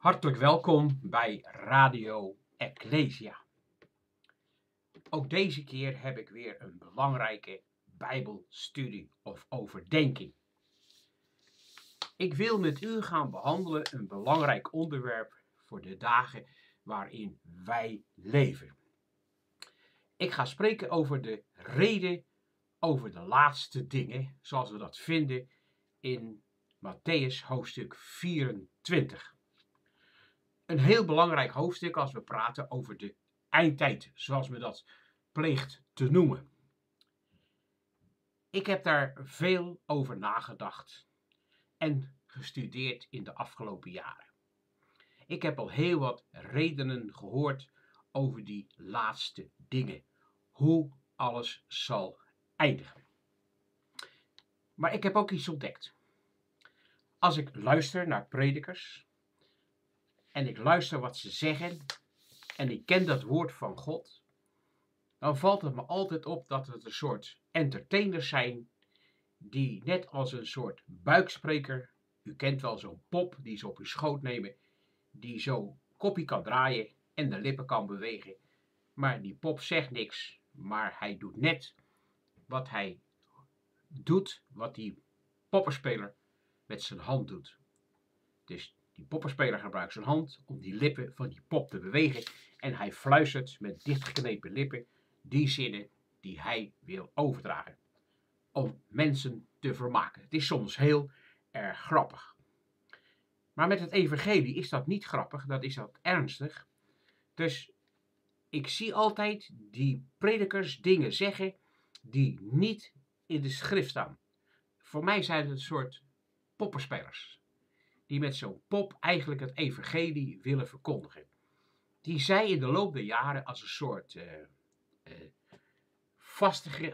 Hartelijk welkom bij Radio Ecclesia. Ook deze keer heb ik weer een belangrijke Bijbelstudie of overdenking. Ik wil met u gaan behandelen een belangrijk onderwerp voor de dagen waarin wij leven. Ik ga spreken over de reden over de laatste dingen, zoals we dat vinden in Matthäus hoofdstuk 24. Een heel belangrijk hoofdstuk als we praten over de eindtijd, zoals men dat pleegt te noemen. Ik heb daar veel over nagedacht en gestudeerd in de afgelopen jaren. Ik heb al heel wat redenen gehoord over die laatste dingen. Hoe alles zal eindigen. Maar ik heb ook iets ontdekt. Als ik luister naar predikers en ik luister wat ze zeggen en ik ken dat woord van God, dan valt het me altijd op dat het een soort entertainers zijn die net als een soort buikspreker, u kent wel zo'n pop die ze op uw schoot nemen, die zo kopje kan draaien en de lippen kan bewegen. Maar die pop zegt niks, maar hij doet net wat hij doet, wat die poppenspeler met zijn hand doet. Dus die poppenspeler gebruikt zijn hand om die lippen van die pop te bewegen en hij fluistert met dichtgeknepen lippen die zinnen die hij wil overdragen. Om mensen te vermaken. Het is soms heel erg grappig. Maar met het evangelie is dat niet grappig, dat is dat ernstig. Dus ik zie altijd die predikers dingen zeggen die niet in de schrift staan. Voor mij zijn het een soort poppenspelers. Die met zo'n pop eigenlijk het evangelie willen verkondigen. Die zij in de loop der jaren als een soort uh, uh,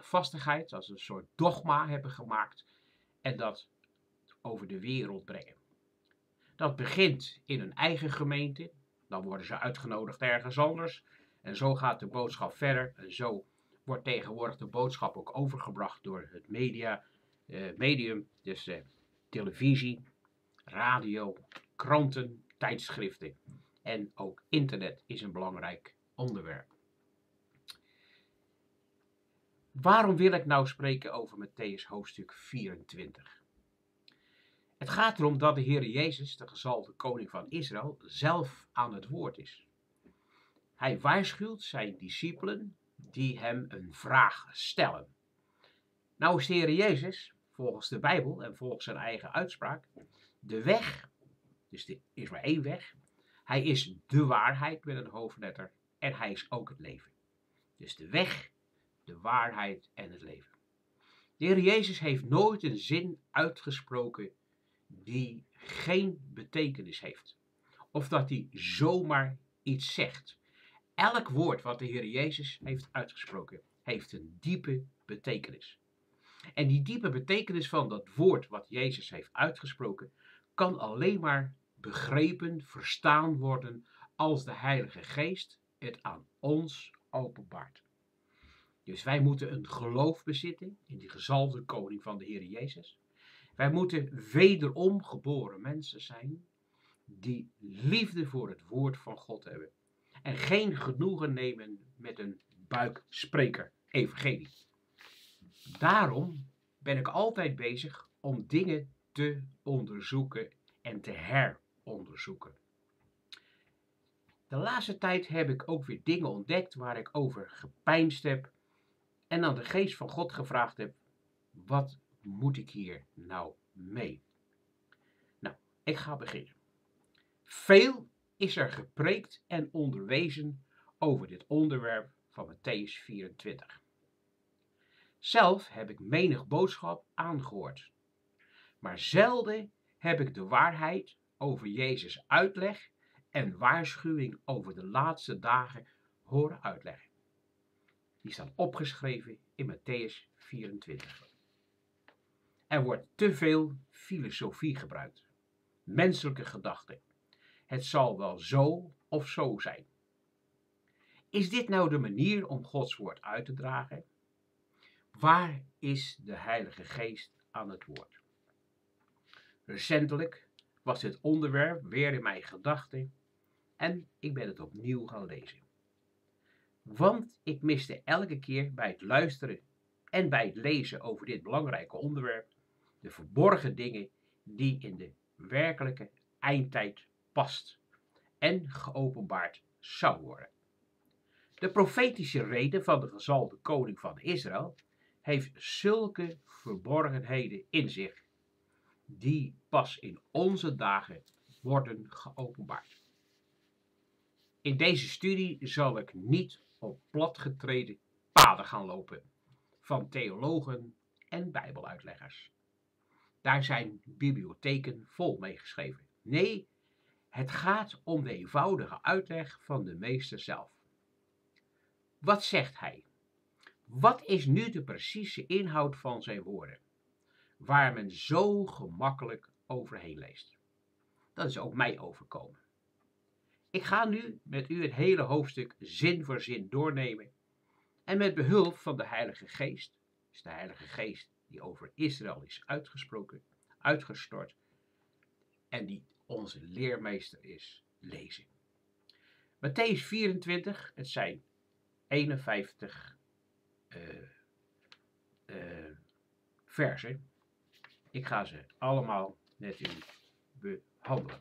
vastigheid, als een soort dogma hebben gemaakt. En dat over de wereld brengen. Dat begint in hun eigen gemeente. Dan worden ze uitgenodigd ergens anders. En zo gaat de boodschap verder. En zo wordt tegenwoordig de boodschap ook overgebracht door het media, uh, medium. Dus televisie, radio, kranten, tijdschriften. En ook internet is een belangrijk onderwerp. Waarom wil ik nou spreken over Matthäus hoofdstuk 24? Het gaat erom dat de Heer Jezus, de gezalfde koning van Israël, zelf aan het woord is. Hij waarschuwt zijn discipelen die hem een vraag stellen. Nou is de Heer Jezus, volgens de Bijbel en volgens zijn eigen uitspraak, de weg, dus er is maar één weg. Hij is de waarheid met een hoofdletter en hij is ook het leven. Dus de weg, de waarheid en het leven. De Heer Jezus heeft nooit een zin uitgesproken die geen betekenis heeft. Of dat hij zomaar iets zegt. Elk woord wat de Heer Jezus heeft uitgesproken, heeft een diepe betekenis. En die diepe betekenis van dat woord wat Jezus heeft uitgesproken, kan alleen maar begrepen, verstaan worden als de Heilige Geest het aan ons openbaart. Dus wij moeten een geloof bezitten in die gezalfde koning van de Heer Jezus. Wij moeten wederom geboren mensen zijn die liefde voor het woord van God hebben. En geen genoegen nemen met een buikspreker evangelie. Daarom ben ik altijd bezig om dingen te onderzoeken en te heronderzoeken. De laatste tijd heb ik ook weer dingen ontdekt waar ik over gepijnst heb en aan de geest van God gevraagd heb: wat moet ik hier nou mee? Nou, ik ga beginnen. Veel is er gepreekt en onderwezen over dit onderwerp van Matthäus 24. Zelf heb ik menig boodschap aangehoord, maar zelden heb ik de waarheid over Jezus uitleg en waarschuwing over de laatste dagen horen uitleggen. Die staan opgeschreven in Matthäus 24. Er wordt te veel filosofie gebruikt, menselijke gedachten. Het zal wel zo of zo zijn. Is dit nou de manier om Gods woord uit te dragen? Waar is de Heilige Geest aan het woord? Recentelijk was dit onderwerp weer in mijn gedachten en ik ben het opnieuw gaan lezen. Want ik miste elke keer bij het luisteren en bij het lezen over dit belangrijke onderwerp de verborgen dingen die in de werkelijke eindtijd past en geopenbaard zou worden. De profetische reden van de gezalde koning van Israël heeft zulke verborgenheden in zich, die pas in onze dagen worden geopenbaard. In deze studie zal ik niet op platgetreden paden gaan lopen van theologen en bijbeluitleggers. Daar zijn bibliotheken vol mee geschreven. Nee, het gaat om de eenvoudige uitleg van de meester zelf. Wat zegt hij? Wat is nu de precieze inhoud van zijn woorden, waar men zo gemakkelijk overheen leest? Dat is ook mij overkomen. Ik ga nu met u het hele hoofdstuk zin voor zin doornemen en met behulp van de Heilige Geest, is de Heilige Geest die over Israël is uitgesproken, uitgestort en die onze leermeester is, lezen. Matthäus 24, het zijn 51 uh, uh, versen. Ik ga ze allemaal met u behandelen.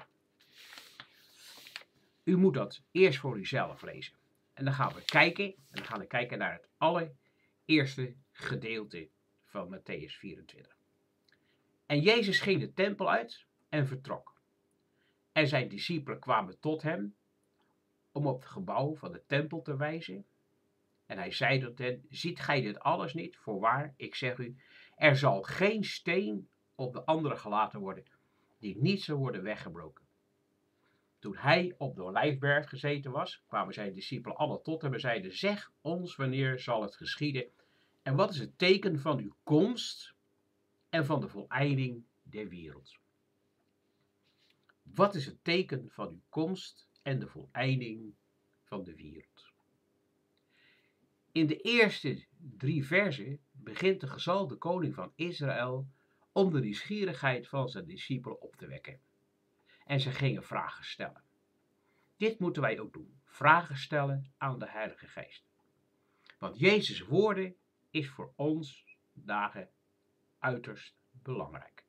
U moet dat eerst voor uzelf lezen. En dan gaan we kijken, en dan gaan we kijken naar het allereerste gedeelte van Matthäus 24. En Jezus ging de tempel uit en vertrok. En zijn discipelen kwamen tot hem om op het gebouw van de tempel te wijzen. En hij zei tot hen, ziet gij dit alles niet? Voorwaar, ik zeg u, er zal geen steen op de andere gelaten worden, die niet zal worden weggebroken. Toen hij op de olijfberg gezeten was, kwamen zijn discipelen allemaal tot hem en zeiden, zeg ons wanneer zal het geschieden en wat is het teken van uw komst en van de voleinding der wereld. Wat is het teken van uw komst en de voleinding van de wereld? In de eerste drie versen begint de gezalde koning van Israël om de nieuwsgierigheid van zijn discipelen op te wekken. En ze gingen vragen stellen. Dit moeten wij ook doen. Vragen stellen aan de Heilige Geest. Want Jezus' woorden is voor ons dagen uiterst belangrijk.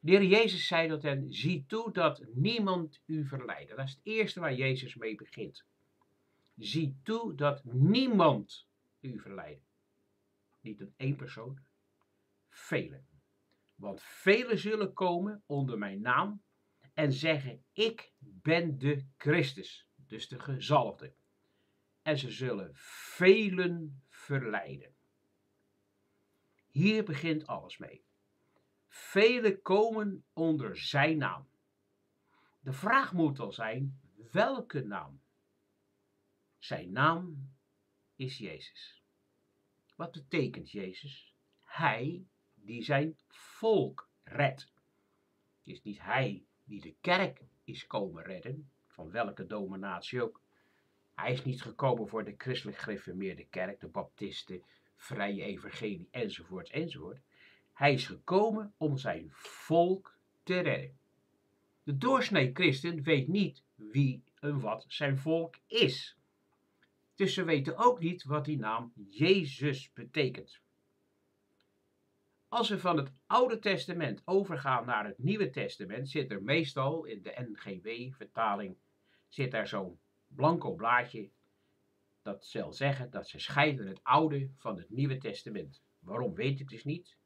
De Heer Jezus zei dat hen, zie toe dat niemand u verleidt. Dat is het eerste waar Jezus mee begint. Zie toe dat niemand u verleidt. Niet een één persoon, velen. Want velen zullen komen onder mijn naam en zeggen, ik ben de Christus, dus de gezalfde. En ze zullen velen verleiden. Hier begint alles mee. Velen komen onder zijn naam. De vraag moet dan zijn, welke naam? Zijn naam is Jezus. Wat betekent Jezus? Hij die zijn volk redt. Het is niet hij die de kerk is komen redden, van welke dominatie ook. Hij is niet gekomen voor de christelijk gereformeerde kerk, de baptisten, vrije evangelie enzovoort enzovoort. Hij is gekomen om zijn volk te redden. De doorsnee christen weet niet wie en wat zijn volk is. Dus ze weten ook niet wat die naam Jezus betekent. Als we van het Oude Testament overgaan naar het Nieuwe Testament, zit er meestal in de NGW-vertaling zit er zo'n blanco blaadje dat zal zeggen dat ze scheiden het Oude van het Nieuwe Testament. Waarom weet ik dus niet.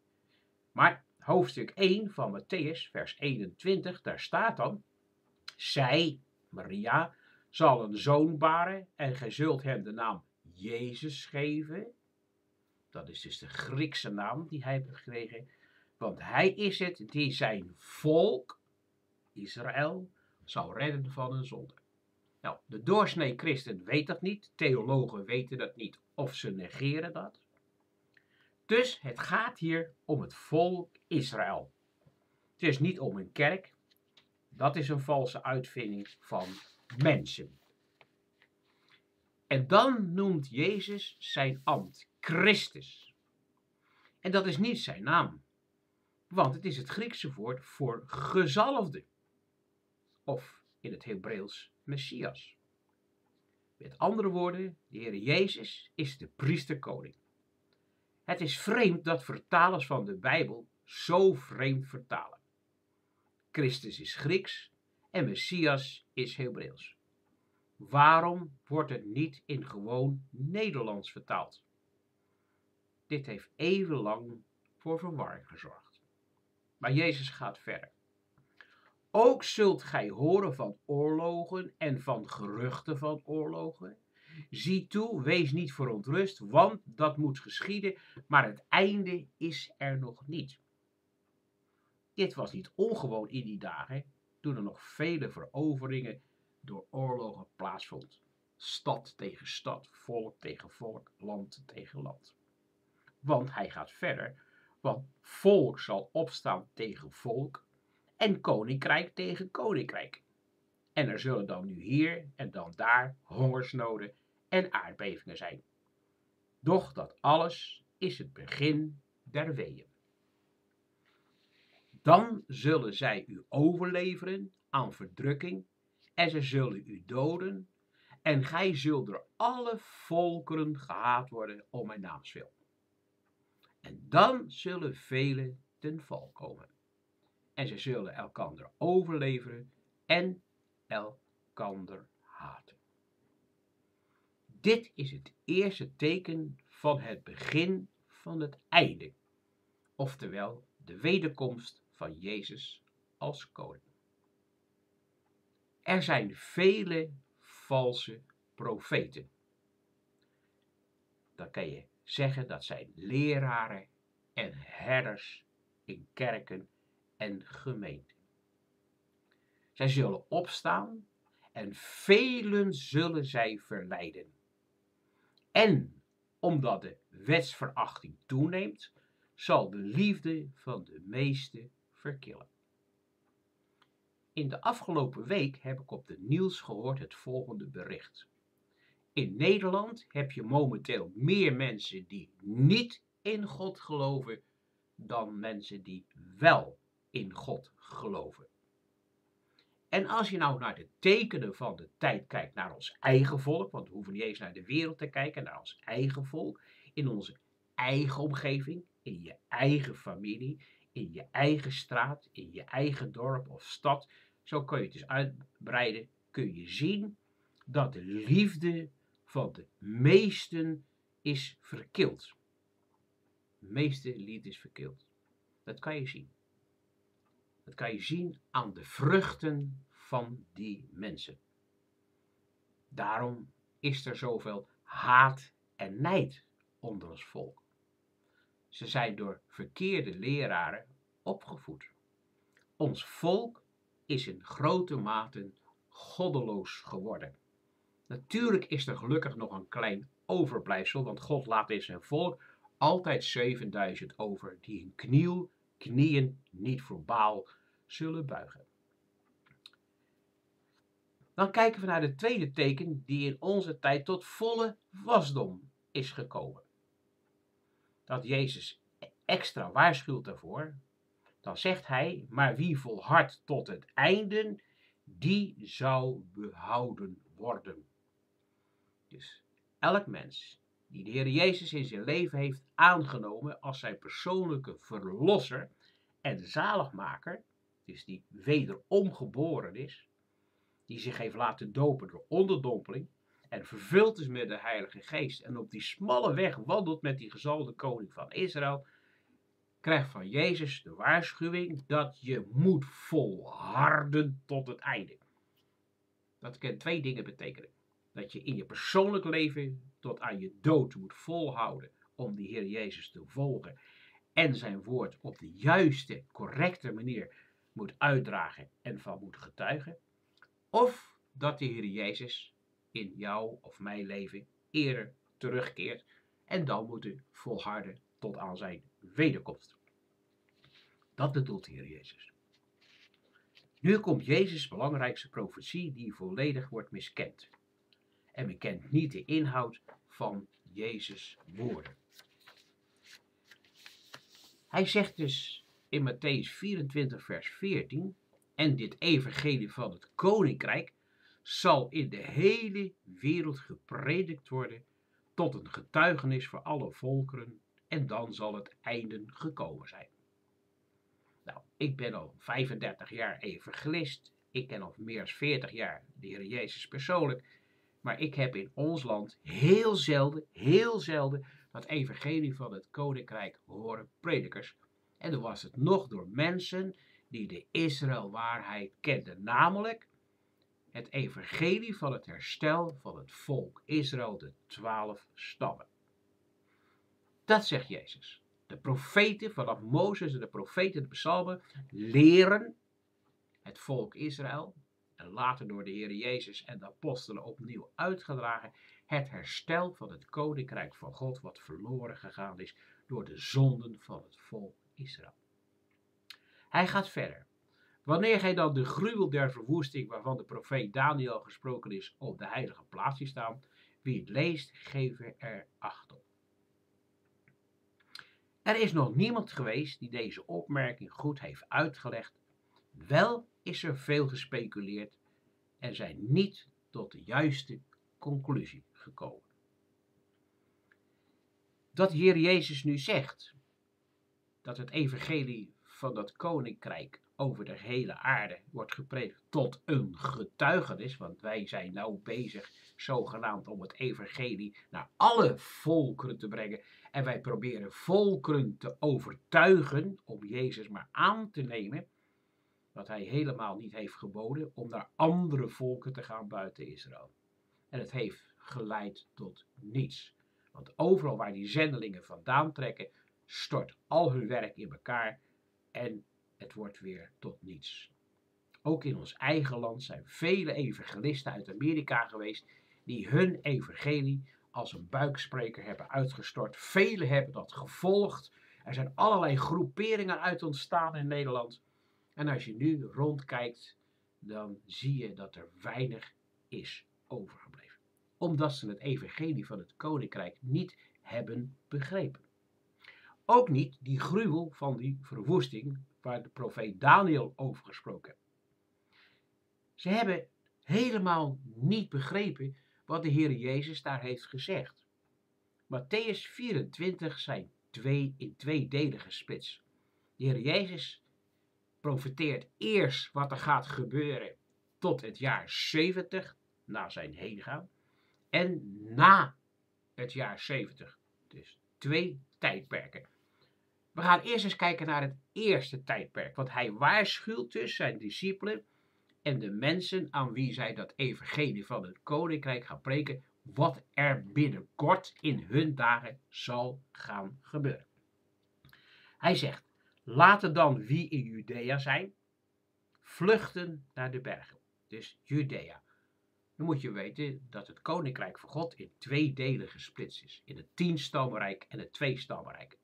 Maar hoofdstuk 1 van Matthäus, vers 21, daar staat dan: Zij, Maria, zal een zoon baren en gij zult hem de naam Jezus geven. Dat is dus de Griekse naam die hij heeft gekregen. Want hij is het die zijn volk, Israël, zal redden van een zonde. Nou, de doorsnee christen weet dat niet. Theologen weten dat niet of ze negeren dat. Dus het gaat hier om het volk Israël. Het is niet om een kerk. Dat is een valse uitvinding van mensen. En dan noemt Jezus zijn ambt Christus. En dat is niet zijn naam. Want het is het Griekse woord voor gezalfde. of in het Hebreeuws Messias. Met andere woorden, de Heer Jezus is de priesterkoning. Het is vreemd dat vertalers van de Bijbel zo vreemd vertalen. Christus is Grieks en Messias is Hebreeuws. Waarom wordt het niet in gewoon Nederlands vertaald? Dit heeft eeuwenlang voor verwarring gezorgd. Maar Jezus gaat verder. Ook zult gij horen van oorlogen en van geruchten van oorlogen. Zie toe, wees niet verontrust, want dat moet geschieden, maar het einde is er nog niet. Dit was niet ongewoon in die dagen, toen er nog vele veroveringen door oorlogen plaatsvond. Stad tegen stad, volk tegen volk, land tegen land. Want hij gaat verder, want volk zal opstaan tegen volk en koninkrijk tegen koninkrijk. En er zullen dan nu hier en dan daar hongersnoden en aardbevingen zijn. Doch dat alles is het begin der weeën. Dan zullen zij u overleveren aan verdrukking en ze zullen u doden en gij zult door alle volkeren gehaat worden om mijn naams wil. En dan zullen velen ten val komen. En ze zullen elkander overleveren en elkander haten. Dit is het eerste teken van het begin van het einde, oftewel de wederkomst van Jezus als koning. Er zijn vele valse profeten. Dan kan je zeggen dat zijn leraren en herders in kerken en gemeenten. Zij zullen opstaan en velen zullen zij verleiden. En omdat de wetsverachting toeneemt, zal de liefde van de meeste verkillen. In de afgelopen week heb ik op de nieuws gehoord het volgende bericht. In Nederland heb je momenteel meer mensen die niet in God geloven dan mensen die wel in God geloven. En als je nou naar de tekenen van de tijd kijkt naar ons eigen volk, want we hoeven niet eens naar de wereld te kijken, naar ons eigen volk, in onze eigen omgeving, in je eigen familie, in je eigen straat, in je eigen dorp of stad, zo kun je het dus uitbreiden, kun je zien dat de liefde van de meesten is verkild. De meeste liefde is verkild. Dat kan je zien. Dat kan je zien aan de vruchten van die mensen. Daarom is er zoveel haat en nijd onder ons volk. Ze zijn door verkeerde leraren opgevoed. Ons volk is in grote mate goddeloos geworden. Natuurlijk is er gelukkig nog een klein overblijfsel, want God laat in zijn volk altijd 7000 over die hun kniel, knieën niet voor Baal zullen buigen. Dan kijken we naar de tweede teken die in onze tijd tot volle wasdom is gekomen. Dat Jezus extra waarschuwt daarvoor, dan zegt hij, maar wie volhardt tot het einde, die zou behouden worden. Dus elk mens die de Heer Jezus in zijn leven heeft aangenomen als zijn persoonlijke verlosser en zaligmaker, dus die wederom geboren is, die zich heeft laten dopen door onderdompeling en vervuld is met de Heilige Geest en op die smalle weg wandelt met die gezalde koning van Israël, krijgt van Jezus de waarschuwing dat je moet volharden tot het einde. Dat kan twee dingen betekenen. Dat je in je persoonlijk leven tot aan je dood moet volhouden om die Heer Jezus te volgen en zijn woord op de juiste, correcte manier moet uitdragen en van moet getuigen. Of dat de Heer Jezus in jou of mijn leven eerder terugkeert en dan moeten volharden tot aan zijn wederkomst. Dat bedoelt de Heer Jezus. Nu komt Jezus' belangrijkste profetie die volledig wordt miskend. En men kent niet de inhoud van Jezus' woorden. Hij zegt dus in Matthäus 24, vers 14: En dit evangelie van het koninkrijk zal in de hele wereld gepredikt worden tot een getuigenis voor alle volkeren en dan zal het einde gekomen zijn. Nou, ik ben al 35 jaar evangelist. Ik ken al meer dan 40 jaar de Heer Jezus persoonlijk. Maar ik heb in ons land heel zelden, heel zelden dat evangelie van het koninkrijk horen predikers. En dan was het nog door mensen die de Israël-waarheid kenden. Namelijk het evangelie van het herstel van het volk Israël, de twaalf stammen. Dat zegt Jezus. De profeten, vanaf Mozes en de profeten, de psalmen, leren het volk Israël, en later door de Heer Jezus en de apostelen opnieuw uitgedragen, het herstel van het koninkrijk van God, wat verloren gegaan is door de zonden van het volk Israël. Hij gaat verder. Wanneer gij dan de gruwel der verwoesting waarvan de profeet Daniel gesproken is op de heilige plaats ziet staan, wie het leest, geven er acht op. Er is nog niemand geweest die deze opmerking goed heeft uitgelegd. Wel is er veel gespeculeerd en zijn niet tot de juiste conclusie gekomen. Dat de Heer Jezus nu zegt dat het evangelie van dat koninkrijk over de hele aarde wordt gepredikt tot een getuigenis, want wij zijn nou bezig zogenaamd om het evangelie naar alle volkeren te brengen en wij proberen volkeren te overtuigen om Jezus maar aan te nemen, wat hij helemaal niet heeft geboden om naar andere volken te gaan buiten Israël. En het heeft geleid tot niets. Want overal waar die zendelingen vandaan trekken, stort al hun werk in elkaar en het wordt weer tot niets. Ook in ons eigen land zijn vele evangelisten uit Amerika geweest die hun evangelie als een buikspreker hebben uitgestort. Velen hebben dat gevolgd. Er zijn allerlei groeperingen uit ontstaan in Nederland. En als je nu rondkijkt, dan zie je dat er weinig is overgebleven. Omdat ze het evangelie van het koninkrijk niet hebben begrepen. Ook niet die gruwel van die verwoesting waar de profeet Daniel over gesproken heeft. Ze hebben helemaal niet begrepen wat de Heer Jezus daar heeft gezegd. Matthäus 24 zijn twee, in twee delen gesplitst. De Heer Jezus profeteert eerst wat er gaat gebeuren tot het jaar 70 na zijn heengaan en na het jaar 70. Dus twee tijdperken. We gaan eerst eens kijken naar het eerste tijdperk. Want hij waarschuwt dus zijn discipelen en de mensen aan wie zij dat evangelie van het koninkrijk gaan preken, wat er binnenkort in hun dagen zal gaan gebeuren. Hij zegt, laten dan wie in Judea zijn, vluchten naar de bergen. Dus Judea. Dan moet je weten dat het koninkrijk van God in twee delen gesplitst is. In het tienstammenrijk en het tweestammenrijk.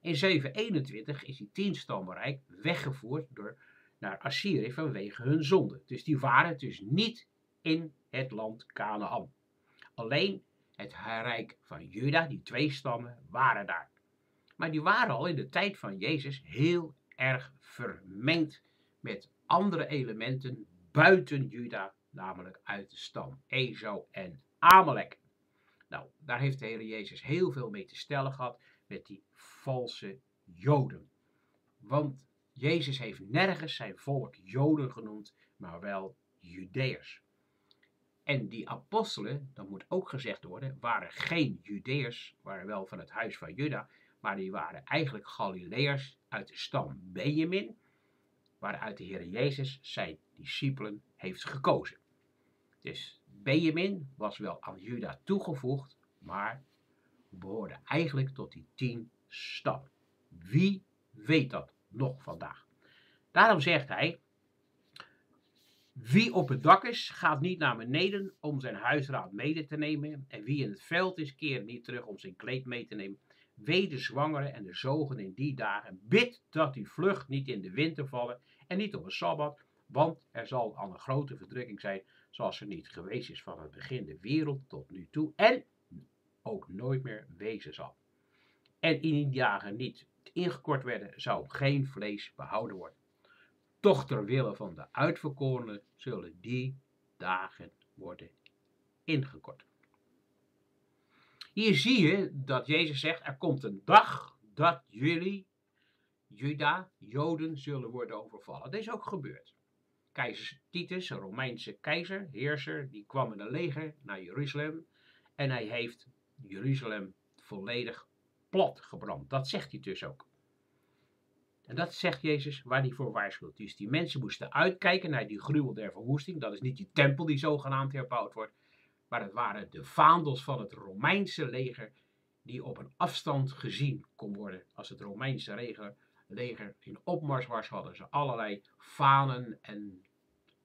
In 721 is die tienstammenrijk weggevoerd door, naar Assyrië vanwege hun zonde. Dus die waren dus niet in het land Canaan. Alleen het rijk van Juda, die twee stammen, waren daar. Maar die waren al in de tijd van Jezus heel erg vermengd met andere elementen buiten Juda, namelijk uit de stam Ezo en Amalek. Nou, daar heeft de Heer Jezus heel veel mee te stellen gehad met die valse Joden. Want Jezus heeft nergens zijn volk Joden genoemd, maar wel Judeërs. En die apostelen, dat moet ook gezegd worden, waren geen Judeërs, waren wel van het huis van Juda, maar die waren eigenlijk Galileërs uit de stam Benjamin, waaruit de Heer Jezus zijn discipelen heeft gekozen. Dus Benjamin was wel aan Juda toegevoegd, maar behoorde eigenlijk tot die tien stammen. Wie weet dat nog vandaag? Daarom zegt hij, wie op het dak is, gaat niet naar beneden om zijn huisraad mede te nemen. En wie in het veld is, keert niet terug om zijn kleed mee te nemen. Wee de zwangeren en de zogen in die dagen. Bid dat die vlucht niet in de winter vallen en niet op een sabbat. Want er zal al een grote verdrukking zijn, zoals er niet geweest is van het begin de wereld tot nu toe. En ook nooit meer wezen zal. En in die dagen niet ingekort werden, zou geen vlees behouden worden. toch ter wille van de uitverkorenen zullen die dagen worden ingekort. Hier zie je dat Jezus zegt, er komt een dag dat jullie, Juda, Joden, zullen worden overvallen. Dat is ook gebeurd. Keizer Titus, een Romeinse keizer, heerser, die kwam in een leger naar Jeruzalem. En hij heeft Jeruzalem volledig plat gebrand. Dat zegt hij dus ook. En dat zegt Jezus waar hij voor waarschuwt. Dus die mensen moesten uitkijken naar die gruwel der verwoesting. Dat is niet die tempel die zogenaamd herbouwd wordt. Maar het waren de vaandels van het Romeinse leger die op een afstand gezien kon worden. Als het Romeinse leger, leger in opmars was, hadden ze allerlei fanen en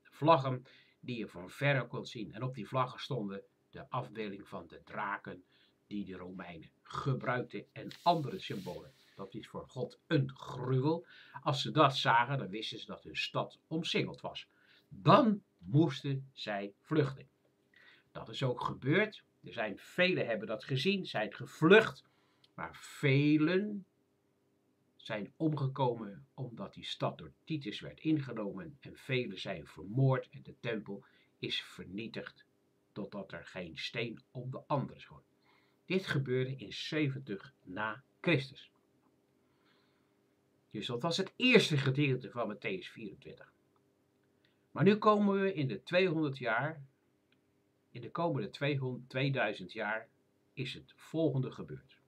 vlaggen die je van verre kon zien. En op die vlaggen stonden de afbeelding van de draken die de Romeinen gebruikten en andere symbolen. Dat is voor God een gruwel. Als ze dat zagen, dan wisten ze dat hun stad omsingeld was. Dan moesten zij vluchten. Dat is ook gebeurd. Er zijn velen hebben dat gezien, zijn gevlucht. Maar velen zijn omgekomen omdat die stad door Titus werd ingenomen. En velen zijn vermoord en de tempel is vernietigd totdat er geen steen op de andere schoot. Dit gebeurde in 70 na Christus. Dus dat was het eerste gedeelte van Matthäus 24. Maar nu komen we in de 200 jaar, in de komende 200, 2000 jaar, is het volgende gebeurd.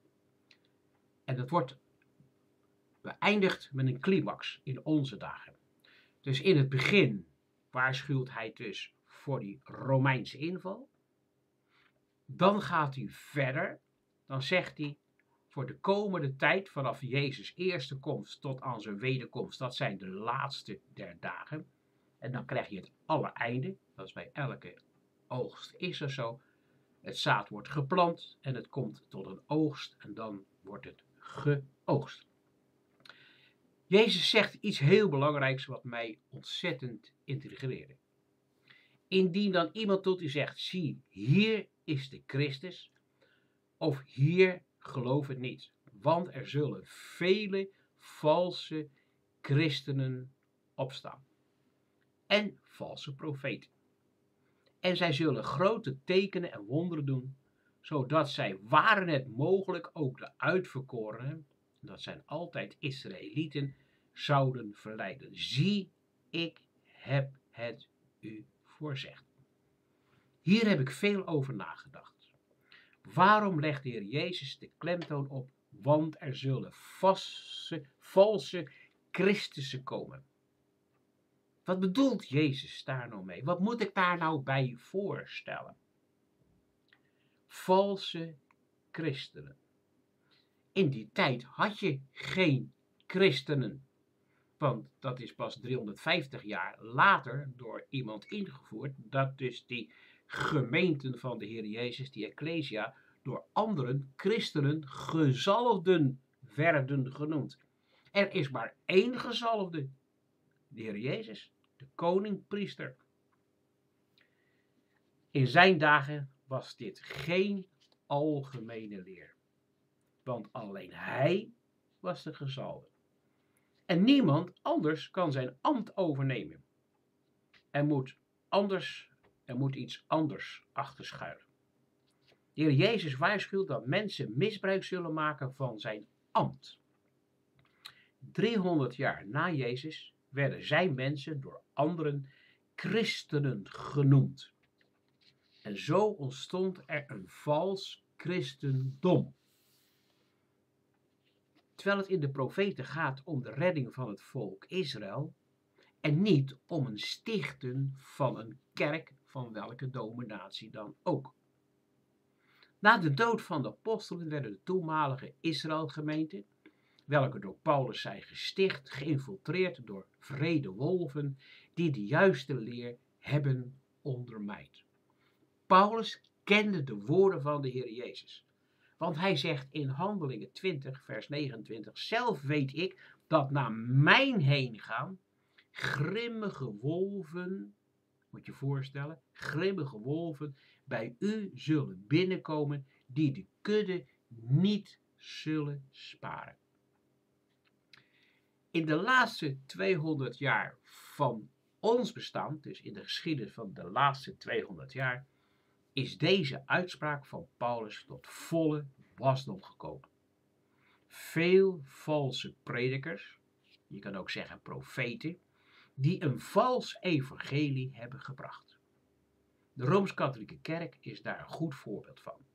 En dat wordt beëindigd met een climax in onze dagen. Dus in het begin waarschuwt hij dus voor die Romeinse inval. Dan gaat hij verder. Dan zegt hij voor de komende tijd vanaf Jezus' eerste komst tot aan zijn wederkomst. Dat zijn de laatste der dagen. En dan krijg je het allereinde. Dat is bij elke oogst is er zo. Het zaad wordt geplant en het komt tot een oogst en dan wordt het geoogst. Jezus zegt iets heel belangrijks wat mij ontzettend intrigeerde. Indien dan iemand tot u zegt, zie, hier is de Christus, of hier geloof het niet. Want er zullen vele valse christenen opstaan. En valse profeten. En zij zullen grote tekenen en wonderen doen, zodat zij, waren het mogelijk, ook de uitverkorenen, dat zijn altijd Israëlieten, zouden verleiden. Zie, ik heb het u voorzegd. Hier heb ik veel over nagedacht. Waarom legt de Heer Jezus de klemtoon op? Want er zullen vaste, valse Christussen komen. Wat bedoelt Jezus daar nou mee? Wat moet ik daar nou bij voorstellen? Valse christenen. In die tijd had je geen christenen. Want dat is pas 350 jaar later door iemand ingevoerd. Dat dus die gemeenten van de Heer Jezus, die Ecclesia, door anderen, christenen, gezalfden werden genoemd. Er is maar één gezalfde, de Heer Jezus, de koning-priester. In zijn dagen was dit geen algemene leer, want alleen hij was de gezalfde. En niemand anders kan zijn ambt overnemen. Er moet anders, er moet iets anders achter schuilen. De Heer Jezus waarschuwt dat mensen misbruik zullen maken van zijn ambt. 300 jaar na Jezus werden zijn mensen door anderen christenen genoemd. En zo ontstond er een vals christendom. Terwijl het in de profeten gaat om de redding van het volk Israël en niet om een stichten van een kerk van welke dominatie dan ook. Na de dood van de apostelen werden de toenmalige Israëlgemeenten, welke door Paulus zijn gesticht, geïnfiltreerd door vrede wolven die de juiste leer hebben ondermijnd. Paulus kende de woorden van de Heer Jezus. Want hij zegt in Handelingen 20, vers 29, zelf weet ik dat na mijn heen gaan grimmige wolven, moet je voorstellen, grimmige wolven bij u zullen binnenkomen die de kudde niet zullen sparen. In de laatste 200 jaar van ons bestaan, dus in de geschiedenis van de laatste 200 jaar, is deze uitspraak van Paulus tot volle wasdom gekomen. Veel valse predikers, je kan ook zeggen profeten, die een vals evangelie hebben gebracht. De Rooms-Katholieke Kerk is daar een goed voorbeeld van.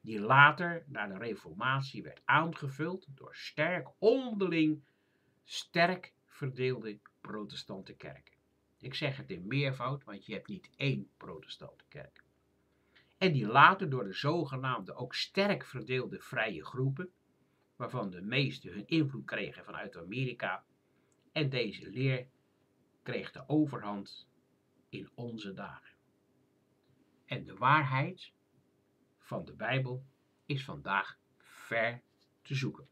Die later, na de Reformatie, werd aangevuld door sterk onderling, sterk verdeelde protestante kerken. Ik zeg het in meervoud, want je hebt niet één protestante kerk. En die later door de zogenaamde ook sterk verdeelde vrije groepen, waarvan de meeste hun invloed kregen vanuit Amerika, en deze leer kreeg de overhand in onze dagen. En de waarheid van de Bijbel is vandaag ver te zoeken.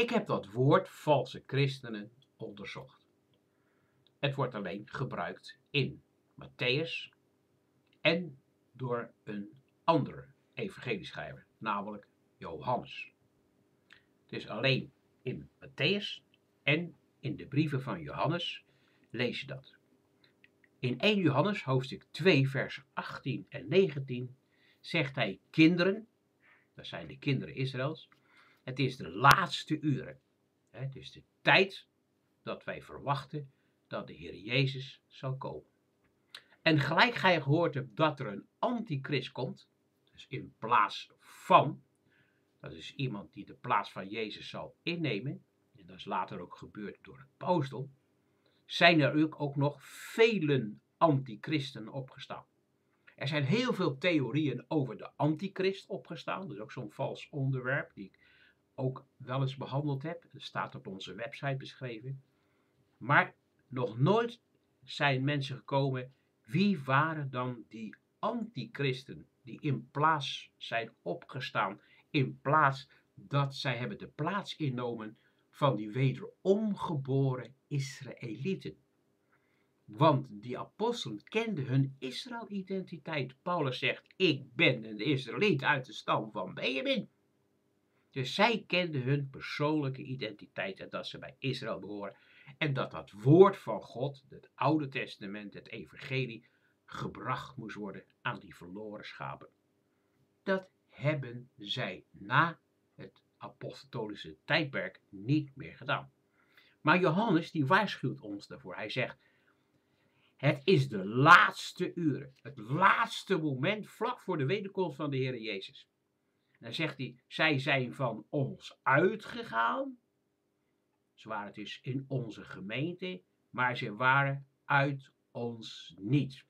Ik heb dat woord valse christenen onderzocht. Het wordt alleen gebruikt in Matthäus en door een andere evangelieschrijver, namelijk Johannes. Het is alleen in Matthäus en in de brieven van Johannes lees je dat. In 1 Johannes hoofdstuk 2 vers 18 en 19 zegt hij kinderen, dat zijn de kinderen Israëls, het is de laatste uren. Het is de tijd dat wij verwachten dat de Heer Jezus zal komen. En gelijk gij gehoord hebt dat er een antichrist komt, dus in plaats van, dat is iemand die de plaats van Jezus zal innemen, en dat is later ook gebeurd door het pausdom, zijn er ook nog velen antichristen opgestaan. Er zijn heel veel theorieën over de antichrist opgestaan, is ook zo'n vals onderwerp die ik ook wel eens behandeld heb. Dat staat op onze website beschreven. Maar nog nooit zijn mensen gekomen. Wie waren dan die antichristen die in plaats zijn opgestaan, in plaats dat zij hebben de plaats innomen van die wederomgeboren Israëlieten? Want die apostelen kenden hun Israël-identiteit. Paulus zegt, ik ben een Israëliet uit de stam van Benjamin. Dus zij kenden hun persoonlijke identiteit en dat ze bij Israël behoren. En dat dat woord van God, het Oude Testament, het Evangelie, gebracht moest worden aan die verloren schapen. Dat hebben zij na het apostolische tijdperk niet meer gedaan. Maar Johannes die waarschuwt ons daarvoor. Hij zegt, het is de laatste uren, het laatste moment vlak voor de wederkomst van de Heer Jezus. Dan zegt hij, zij zijn van ons uitgegaan. Ze waren dus in onze gemeente, maar ze waren uit ons niet.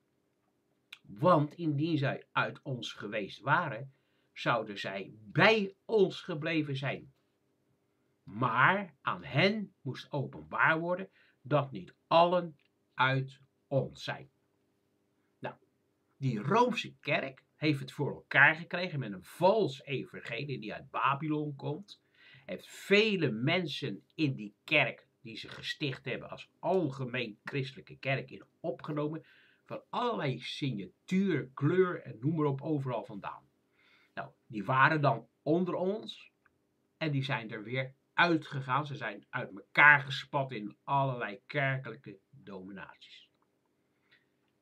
Want indien zij uit ons geweest waren, zouden zij bij ons gebleven zijn. Maar aan hen moest openbaar worden dat niet allen uit ons zijn. Nou, die Roomse kerk heeft het voor elkaar gekregen met een vals evangelie die uit Babylon komt. Heeft vele mensen in die kerk die ze gesticht hebben als algemeen christelijke kerk in opgenomen. Van allerlei signatuur, kleur en noem maar op overal vandaan. Nou, die waren dan onder ons en die zijn er weer uitgegaan. Ze zijn uit elkaar gespat in allerlei kerkelijke dominaties.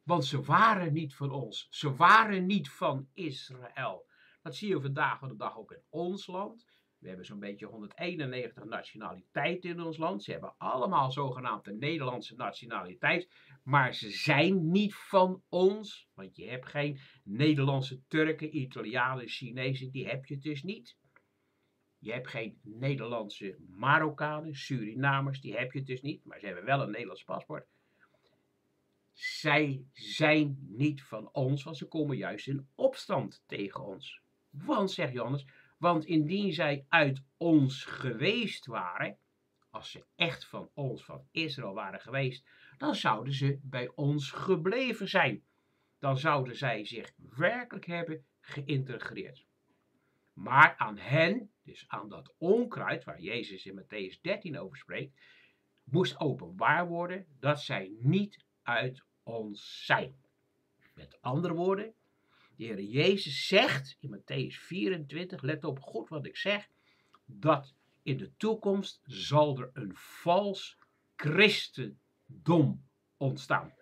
Want ze waren niet van ons. Ze waren niet van Israël. Dat zie je vandaag de dag ook in ons land. We hebben zo'n beetje 191 nationaliteiten in ons land. Ze hebben allemaal zogenaamde Nederlandse nationaliteit. Maar ze zijn niet van ons. Want je hebt geen Nederlandse Turken, Italianen, Chinezen. Die heb je dus niet. Je hebt geen Nederlandse Marokkanen, Surinamers. Die heb je dus niet. Maar ze hebben wel een Nederlands paspoort. Zij zijn niet van ons, want ze komen juist in opstand tegen ons. Want, zegt Johannes, want indien zij uit ons geweest waren, als ze echt van ons, van Israël waren geweest, dan zouden ze bij ons gebleven zijn. Dan zouden zij zich werkelijk hebben geïntegreerd. Maar aan hen, dus aan dat onkruid waar Jezus in Matthäus 13 over spreekt, moest openbaar worden dat zij niet uit ons zijn. Met andere woorden, de Heer Jezus zegt in Matthäus 24, let op goed wat ik zeg, dat in de toekomst zal er een vals christendom ontstaan.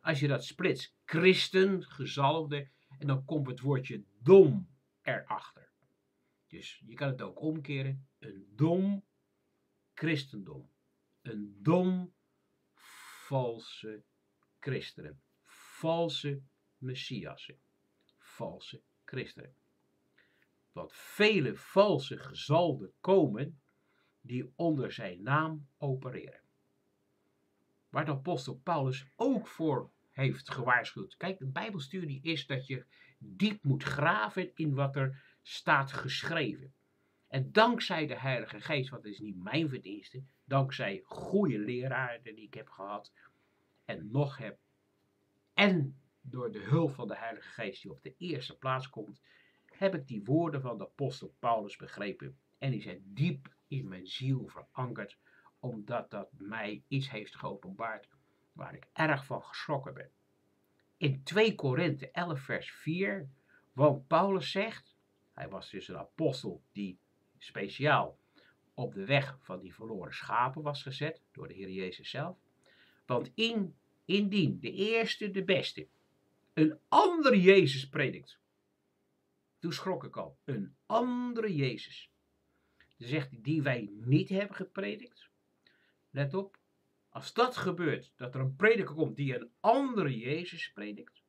Als je dat splitst, christen, gezalfde, en dan komt het woordje dom erachter. Dus je kan het ook omkeren. Een dom christendom. Een dom valse christenen. Valse messiassen. Valse christenen. Want vele valse gezalden komen die onder zijn naam opereren. Waar de apostel Paulus ook voor heeft gewaarschuwd. Kijk, de Bijbelstudie is dat je diep moet graven in wat er staat geschreven. En dankzij de Heilige Geest, want is niet mijn verdienste, dankzij goede leraren die ik heb gehad en nog heb, en door de hulp van de Heilige Geest die op de eerste plaats komt, heb ik die woorden van de apostel Paulus begrepen. En die zijn diep in mijn ziel verankerd, omdat dat mij iets heeft geopenbaard waar ik erg van geschrokken ben. In 2 Korinthe 11 vers 4, want Paulus zegt, hij was dus een apostel die speciaal op de weg van die verloren schapen was gezet door de Heer Jezus zelf. Want in, indien de eerste, de beste, een andere Jezus predikt. Toen schrok ik al. Een andere Jezus. Dan zegt hij, die wij niet hebben gepredikt. Let op, als dat gebeurt, dat er een prediker komt die een andere Jezus predikt.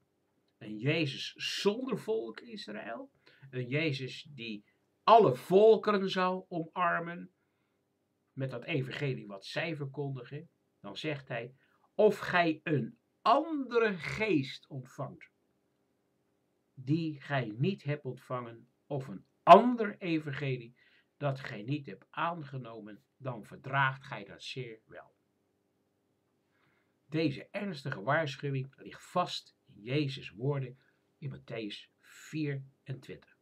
Een Jezus zonder volk Israël. Een Jezus die alle volkeren zou omarmen. Met dat evangelie wat zij verkondigen. Dan zegt hij, of gij een andere geest ontvangt. Die gij niet hebt ontvangen. Of een ander evangelie dat gij niet hebt aangenomen. Dan verdraagt gij dat zeer wel. Deze ernstige waarschuwing ligt vast in Jezus' woorden in Matthäus 24.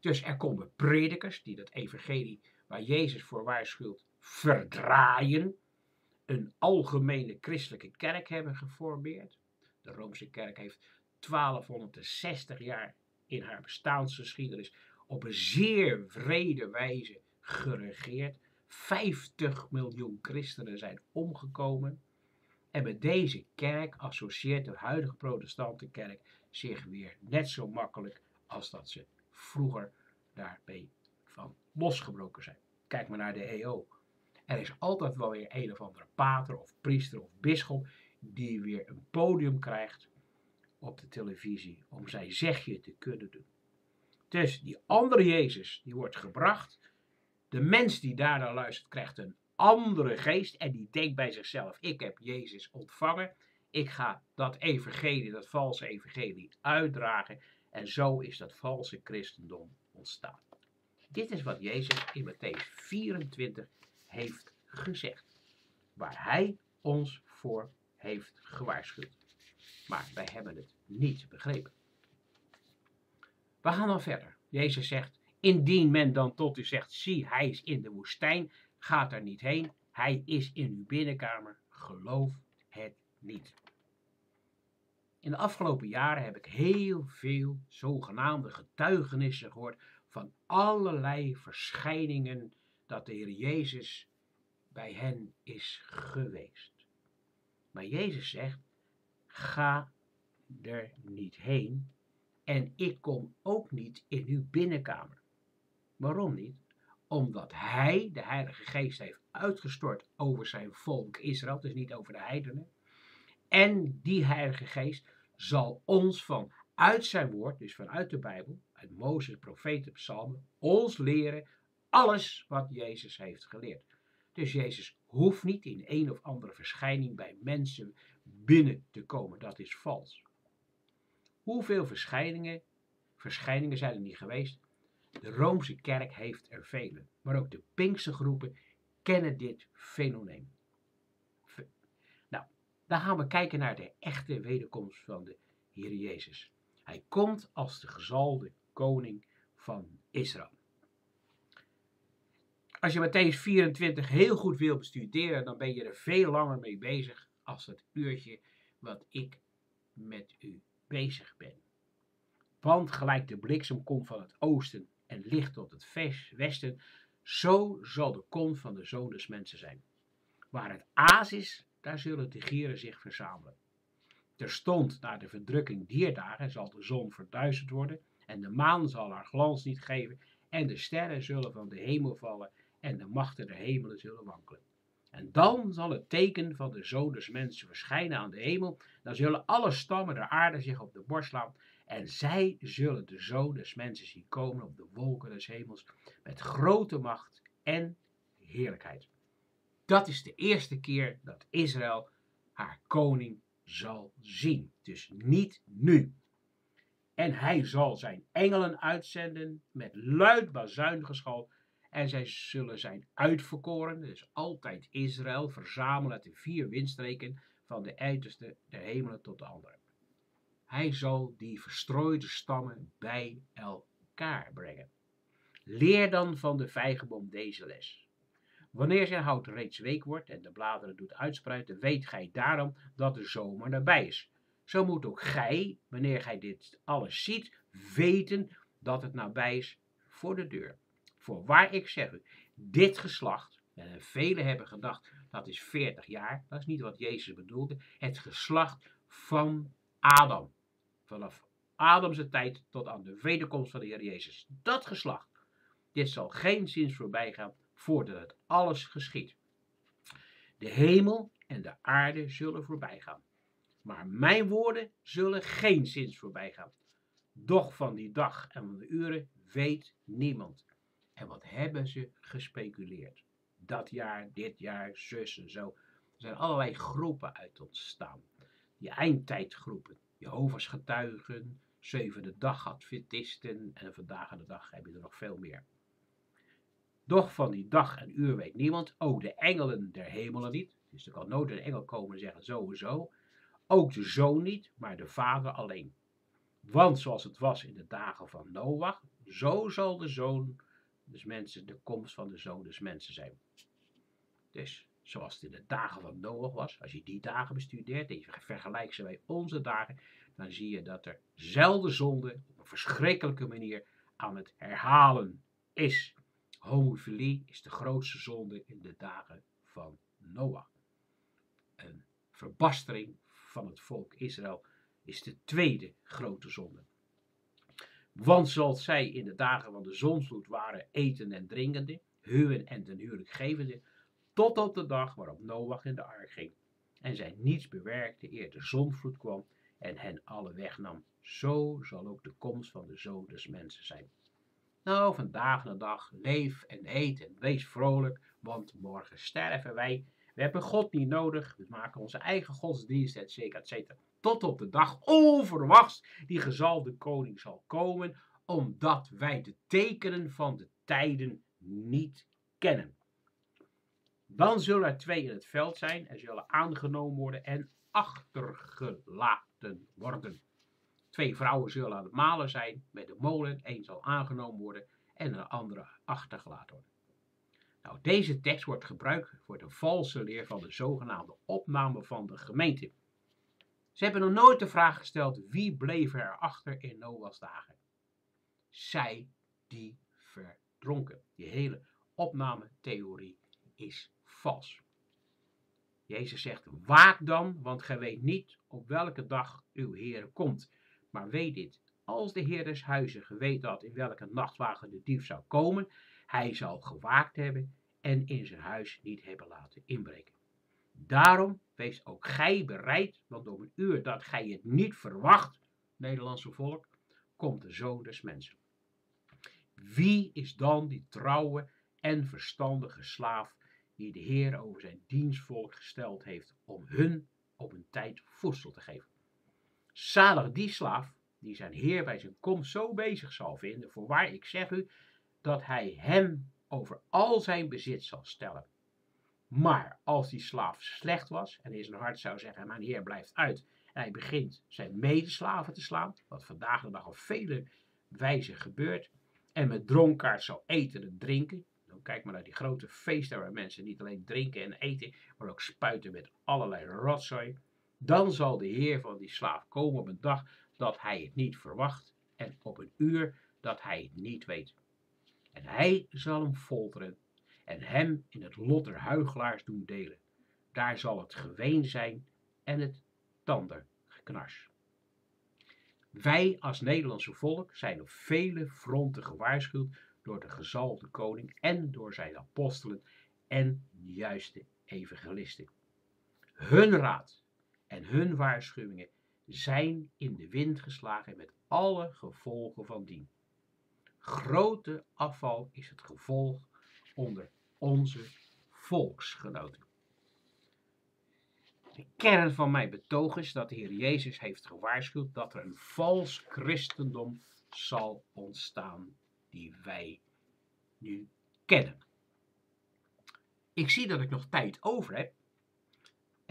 Dus er komen predikers die dat evangelie waar Jezus voor waarschuwt verdraaien, een algemene christelijke kerk hebben geformeerd. De Roomse kerk heeft 1260 jaar in haar bestaansgeschiedenis op een zeer vrede wijze geregeerd. 50 miljoen christenen zijn omgekomen. En met deze kerk associeert de huidige protestantenkerk zich weer net zo makkelijk als dat ze vroeger daarbij van losgebroken zijn. Kijk maar naar de EO. Er is altijd wel weer een of andere pater of priester of bisschop die weer een podium krijgt op de televisie om zijn zegje te kunnen doen. Dus die andere Jezus, die wordt gebracht. De mens die daar naar luistert krijgt een andere geest en die denkt bij zichzelf, ik heb Jezus ontvangen, ik ga dat evangelie, dat valse evangelie uitdragen en zo is dat valse christendom ontstaan. Dit is wat Jezus in Matthäus 24 heeft gezegd, waar hij ons voor heeft gewaarschuwd. Maar wij hebben het niet begrepen. We gaan dan verder. Jezus zegt, indien men dan tot u zegt, zie hij is in de woestijn, Gaat er niet heen. Hij is in uw binnenkamer. Geloof het niet. In de afgelopen jaren heb ik heel veel zogenaamde getuigenissen gehoord van allerlei verschijningen dat de Heer Jezus bij hen is geweest. Maar Jezus zegt: ga er niet heen en ik kom ook niet in uw binnenkamer. Waarom niet? omdat hij de Heilige Geest heeft uitgestort over zijn volk Israël, dus niet over de heidenen. En die Heilige Geest zal ons van uit zijn woord, dus vanuit de Bijbel, uit Mozes, profeten, psalmen, ons leren alles wat Jezus heeft geleerd. Dus Jezus hoeft niet in een of andere verschijning bij mensen binnen te komen. Dat is vals. Hoeveel verschijningen, verschijningen zijn er niet geweest? De Roomse kerk heeft er vele, maar ook de Pinkse groepen kennen dit fenomeen. Nou, dan gaan we kijken naar de echte wederkomst van de Heer Jezus. Hij komt als de gezalde koning van Israël. Als je Matthäus 24 heel goed wil bestuderen, dan ben je er veel langer mee bezig als het uurtje wat ik met u bezig ben. Want gelijk de bliksem komt van het oosten en licht tot het westen, Zo zal de komst van de Zoon des Mensen zijn. Waar het aas is, daar zullen de gieren zich verzamelen. Terstond na de verdrukking dier dagen zal de zon verduisterd worden en de maan zal haar glans niet geven en de sterren zullen van de hemel vallen en de machten der hemelen zullen wankelen. En dan zal het teken van de zoon des mensen verschijnen aan de hemel. Dan zullen alle stammen der aarde zich op de borst slaan. En zij zullen de zoon des mensen zien komen op de wolken des hemels. Met grote macht en heerlijkheid. Dat is de eerste keer dat Israël haar koning zal zien. Dus niet nu. En hij zal zijn engelen uitzenden met luid bazuingeschal en zij zullen zijn uitverkoren, dus altijd Israël, verzamelen uit de vier windstreken van de uiterste der hemelen tot de andere. Hij zal die verstrooide stammen bij elkaar brengen. Leer dan van de vijgenboom deze les. Wanneer zijn hout reeds week wordt en de bladeren doet uitspruiten, weet gij daarom dat de zomer nabij is. Zo moet ook gij, wanneer gij dit alles ziet, weten dat het nabij is voor de deur. Voorwaar ik zeg u, dit geslacht, en velen hebben gedacht dat is 40 jaar, dat is niet wat Jezus bedoelde, het geslacht van Adam. Vanaf Adamse tijd tot aan de wederkomst van de Heer Jezus. Dat geslacht. Dit zal geen zins voorbij gaan voordat het alles geschiet. De hemel en de aarde zullen voorbij gaan. Maar mijn woorden zullen geen zins voorbij gaan. Doch van die dag en van de uren weet niemand. En wat hebben ze gespeculeerd? Dat jaar, dit jaar, zus en zo. Er zijn allerlei groepen uit ontstaan. Die eindtijdgroepen. Jehovah's getuigen, zevende dag adventisten en vandaag aan de dag heb je er nog veel meer. Doch van die dag en uur weet niemand, ook de engelen der hemelen niet. Dus er kan nooit een engel komen en zeggen zo en zo. Ook de zoon niet, maar de vader alleen. Want zoals het was in de dagen van Noach, zo zal de zoon dus mensen, de komst van de zoon des mensen zijn. Dus zoals het in de dagen van Noach was, als je die dagen bestudeert en je vergelijkt ze bij onze dagen, dan zie je dat er zelden zonde op een verschrikkelijke manier aan het herhalen is. Homofilie is de grootste zonde in de dagen van Noach. Een verbastering van het volk Israël is de tweede grote zonde. Want zoals zij in de dagen van de zonsvloed waren eten en drinkende, huwen en ten huwelijk gevende, tot op de dag waarop Noach in de ark ging. En zij niets bewerkte eer de zonvloed kwam en hen alle wegnam. Zo zal ook de komst van de zoon des mensen zijn. Nou, vandaag de dag, leef en eet en wees vrolijk, want morgen sterven wij. We hebben God niet nodig, we maken onze eigen godsdienst, et cetera, et cetera tot op de dag onverwachts die gezalde koning zal komen, omdat wij de tekenen van de tijden niet kennen. Dan zullen er twee in het veld zijn en zullen aangenomen worden en achtergelaten worden. Twee vrouwen zullen aan het malen zijn met de molen. Eén zal aangenomen worden en de andere achtergelaten worden. Nou, deze tekst wordt gebruikt voor de valse leer van de zogenaamde opname van de gemeente. Ze hebben nog nooit de vraag gesteld wie bleef er achter in Noah's dagen. Zij die verdronken. Die hele opnametheorie is vals. Jezus zegt, waak dan, want gij weet niet op welke dag uw Heer komt. Maar weet dit, als de Heer des huizen geweten had in welke nachtwagen de dief zou komen, hij zal gewaakt hebben en in zijn huis niet hebben laten inbreken. Daarom wees ook gij bereid, want om een uur dat gij het niet verwacht, Nederlandse volk, komt de zoon des mensen. Wie is dan die trouwe en verstandige slaaf die de Heer over zijn dienstvolk gesteld heeft om hun op een tijd voedsel te geven? Zalig die slaaf die zijn Heer bij zijn komst zo bezig zal vinden, voorwaar ik zeg u, dat hij hem over al zijn bezit zal stellen. Maar als die slaaf slecht was en in zijn hart zou zeggen: Mijn heer blijft uit. En hij begint zijn medeslaven te slaan, wat vandaag de dag op vele wijzen gebeurt. En met dronkaart zou eten en drinken. Dan kijk maar naar die grote feesten waar mensen niet alleen drinken en eten, maar ook spuiten met allerlei rotzooi. Dan zal de heer van die slaaf komen op een dag dat hij het niet verwacht en op een uur dat hij het niet weet. En hij zal hem folteren en hem in het lot der huigelaars doen delen. Daar zal het geween zijn en het tandergeknars. Wij als Nederlandse volk zijn op vele fronten gewaarschuwd door de gezalde koning en door zijn apostelen en juiste evangelisten. Hun raad en hun waarschuwingen zijn in de wind geslagen met alle gevolgen van dien. Grote afval is het gevolg onder onze volksgenoten. De kern van mijn betoog is dat de Heer Jezus heeft gewaarschuwd dat er een vals christendom zal ontstaan die wij nu kennen. Ik zie dat ik nog tijd over heb.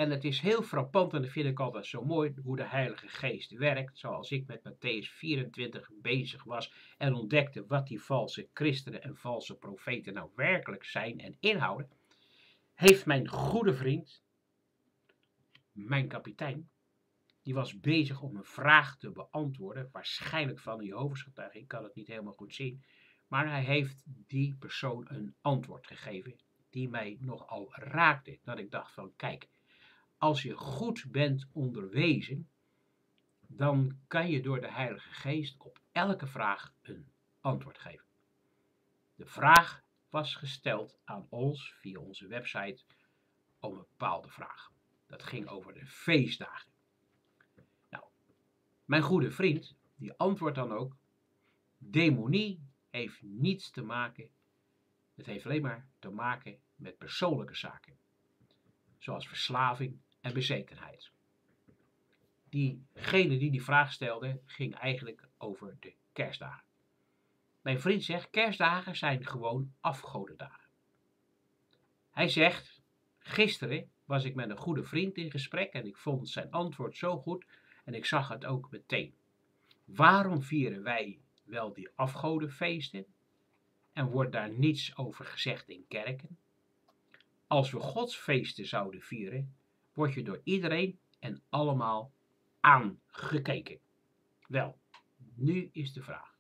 En het is heel frappant en dat vind ik altijd zo mooi hoe de Heilige Geest werkt. Zoals ik met Matthäus 24 bezig was en ontdekte wat die valse christenen en valse profeten nou werkelijk zijn en inhouden. Heeft mijn goede vriend, mijn kapitein, die was bezig om een vraag te beantwoorden. Waarschijnlijk van een Jehovah's ik kan het niet helemaal goed zien. Maar hij heeft die persoon een antwoord gegeven die mij nogal raakte. Dat ik dacht van kijk, als je goed bent onderwezen, dan kan je door de Heilige Geest op elke vraag een antwoord geven. De vraag was gesteld aan ons via onze website om een bepaalde vraag. Dat ging over de feestdagen. Nou, mijn goede vriend, die antwoordt dan ook: demonie heeft niets te maken, het heeft alleen maar te maken met persoonlijke zaken, zoals verslaving en bezetenheid. Diegene die die vraag stelde, ging eigenlijk over de kerstdagen. Mijn vriend zegt, kerstdagen zijn gewoon afgodendagen. Hij zegt, gisteren was ik met een goede vriend in gesprek en ik vond zijn antwoord zo goed en ik zag het ook meteen. Waarom vieren wij wel die afgodenfeesten en wordt daar niets over gezegd in kerken? Als we godsfeesten zouden vieren, word je door iedereen en allemaal aangekeken. Wel, nu is de vraag.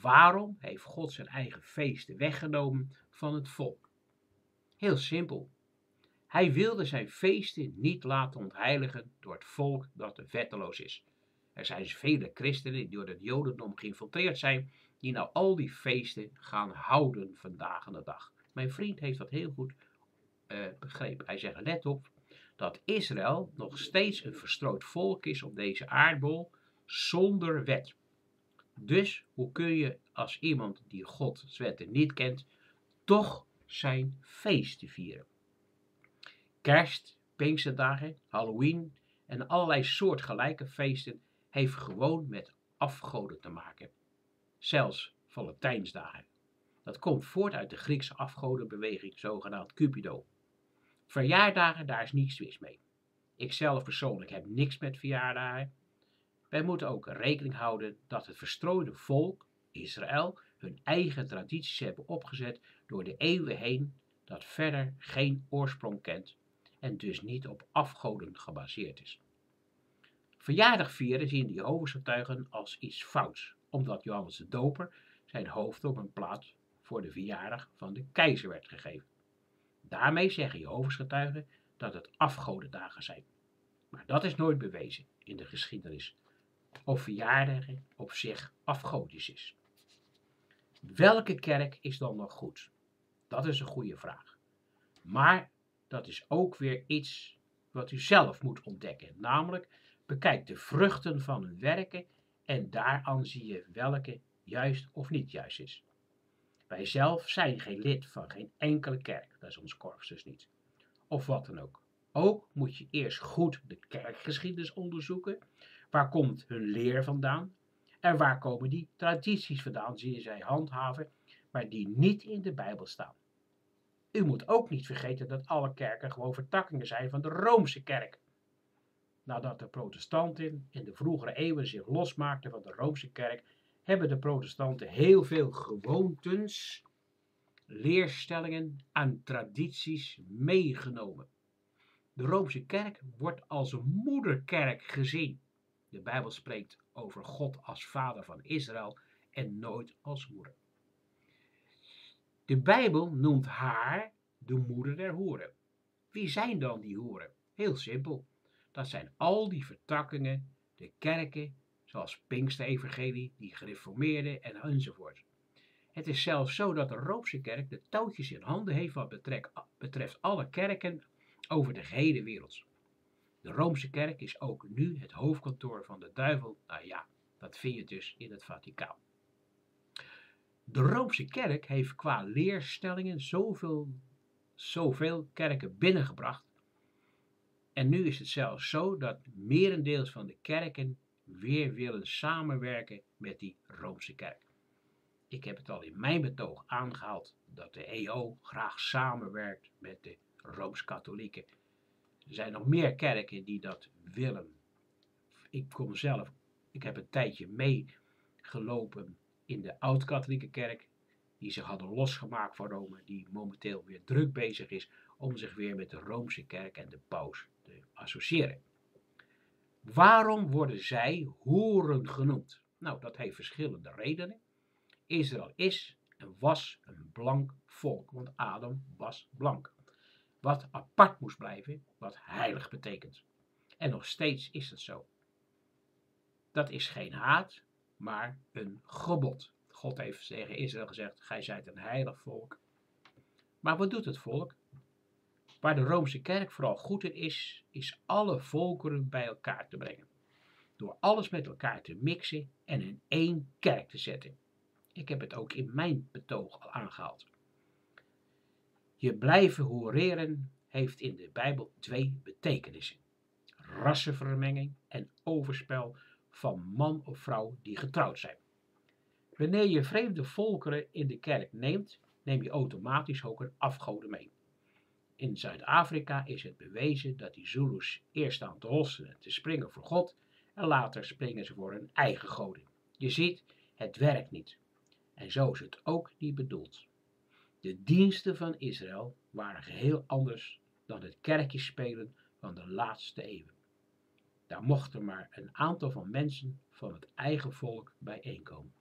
Waarom heeft God zijn eigen feesten weggenomen van het volk? Heel simpel. Hij wilde zijn feesten niet laten ontheiligen door het volk dat vetteloos is. Er zijn vele christenen die door het jodendom geïnfiltreerd zijn, die nou al die feesten gaan houden vandaag aan de dag. Mijn vriend heeft dat heel goed uh, begrepen. Hij zegt, let op, dat Israël nog steeds een verstrooid volk is op deze aardbol zonder wet. Dus hoe kun je als iemand die Gods wetten niet kent, toch zijn feesten vieren? Kerst, Pinksterdagen, Halloween en allerlei soortgelijke feesten heeft gewoon met afgoden te maken. Zelfs Valentijnsdagen. Dat komt voort uit de Griekse afgodenbeweging, zogenaamd Cupido. Verjaardagen, daar is niets mis mee. Ik zelf persoonlijk heb niks met verjaardagen. Wij moeten ook rekening houden dat het verstrooide volk, Israël, hun eigen tradities hebben opgezet door de eeuwen heen, dat verder geen oorsprong kent en dus niet op afgoden gebaseerd is. Verjaardag vieren zien de Jehovah's als iets fouts, omdat Johannes de Doper zijn hoofd op een plaats voor de verjaardag van de keizer werd gegeven. Daarmee zeggen Jehovah's getuigen dat het afgodendagen zijn. Maar dat is nooit bewezen in de geschiedenis. Of verjaardagen op zich afgodisch is. Welke kerk is dan nog goed? Dat is een goede vraag. Maar dat is ook weer iets wat u zelf moet ontdekken. Namelijk, bekijk de vruchten van hun werken en daaraan zie je welke juist of niet juist is. Wij zelf zijn geen lid van geen enkele kerk, dat is ons korps dus niet. Of wat dan ook. Ook moet je eerst goed de kerkgeschiedenis onderzoeken. Waar komt hun leer vandaan? En waar komen die tradities vandaan die zij handhaven, maar die niet in de Bijbel staan? U moet ook niet vergeten dat alle kerken gewoon vertakkingen zijn van de Roomse kerk. Nadat de protestanten in de vroegere eeuwen zich losmaakten van de Roomse kerk, hebben de protestanten heel veel gewoontens, leerstellingen en tradities meegenomen. De Roomse kerk wordt als een moederkerk gezien. De Bijbel spreekt over God als vader van Israël en nooit als moeder. De Bijbel noemt haar de moeder der hoeren. Wie zijn dan die hoeren? Heel simpel. Dat zijn al die vertakkingen, de kerken, zoals Pinkster-evangelie, die gereformeerde en enzovoort. Het is zelfs zo dat de Roomse kerk de touwtjes in handen heeft wat betreft alle kerken over de gehele wereld. De Roomse kerk is ook nu het hoofdkantoor van de duivel. Nou ja, dat vind je dus in het Vaticaan. De Roomse kerk heeft qua leerstellingen zoveel, zoveel kerken binnengebracht. En nu is het zelfs zo dat merendeels van de kerken weer willen samenwerken met die Roomse kerk. Ik heb het al in mijn betoog aangehaald dat de EO graag samenwerkt met de Rooms-Katholieken. Er zijn nog meer kerken die dat willen. Ik kom zelf, ik heb een tijdje meegelopen in de Oud-Katholieke kerk, die zich hadden losgemaakt van Rome, die momenteel weer druk bezig is om zich weer met de Roomse kerk en de paus te associëren. Waarom worden zij hoeren genoemd? Nou, dat heeft verschillende redenen. Israël is en was een blank volk, want Adam was blank. Wat apart moest blijven, wat heilig betekent. En nog steeds is het zo. Dat is geen haat, maar een gebod. God heeft tegen Israël gezegd: Gij zijt een heilig volk. Maar wat doet het volk? Waar de Roomse kerk vooral goed in is, is alle volkeren bij elkaar te brengen. Door alles met elkaar te mixen en in één kerk te zetten. Ik heb het ook in mijn betoog al aangehaald. Je blijven horeren heeft in de Bijbel twee betekenissen. Rassenvermenging en overspel van man of vrouw die getrouwd zijn. Wanneer je vreemde volkeren in de kerk neemt, neem je automatisch ook een afgode mee. In Zuid-Afrika is het bewezen dat die Zulus eerst staan te hossen en te springen voor God en later springen ze voor hun eigen goden. Je ziet, het werkt niet. En zo is het ook niet bedoeld. De diensten van Israël waren geheel anders dan het kerkjespelen van de laatste eeuwen. Daar mochten maar een aantal van mensen van het eigen volk bijeenkomen.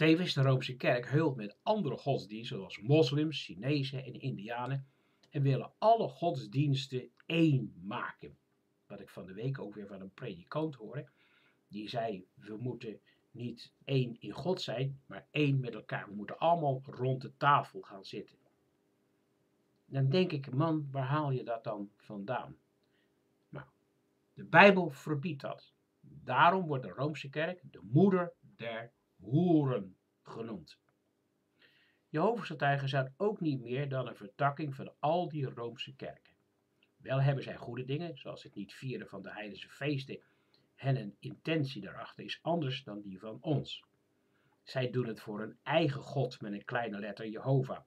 Tevens de Roomse kerk heult met andere godsdiensten zoals moslims, Chinezen en Indianen en willen alle godsdiensten één maken. Wat ik van de week ook weer van een predikant hoorde. Die zei, we moeten niet één in God zijn, maar één met elkaar. We moeten allemaal rond de tafel gaan zitten. Dan denk ik, man, waar haal je dat dan vandaan? Nou, de Bijbel verbiedt dat. Daarom wordt de Roomse kerk de moeder der hoeren genoemd. Jehovah's getuigen zijn ook niet meer dan een vertakking van al die Roomse kerken. Wel hebben zij goede dingen, zoals het niet vieren van de heidense feesten en een intentie daarachter is anders dan die van ons. Zij doen het voor een eigen God met een kleine letter Jehovah.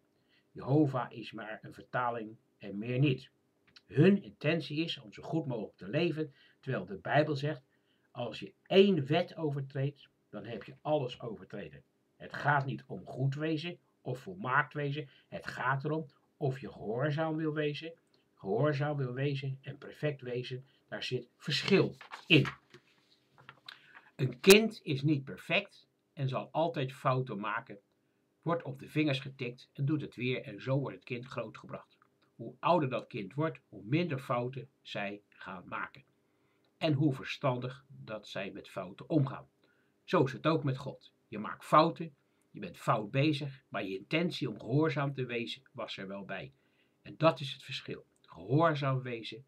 Jehovah is maar een vertaling en meer niet. Hun intentie is om zo goed mogelijk te leven, terwijl de Bijbel zegt: als je één wet overtreedt, dan heb je alles overtreden. Het gaat niet om goed wezen of volmaakt wezen. Het gaat erom of je gehoorzaam wil wezen. Gehoorzaam wil wezen en perfect wezen, daar zit verschil in. Een kind is niet perfect en zal altijd fouten maken, wordt op de vingers getikt en doet het weer en zo wordt het kind grootgebracht. Hoe ouder dat kind wordt, hoe minder fouten zij gaan maken. En hoe verstandig dat zij met fouten omgaan. Zo is het ook met God. Je maakt fouten, je bent fout bezig, maar je intentie om gehoorzaam te wezen was er wel bij. En dat is het verschil. Gehoorzaam wezen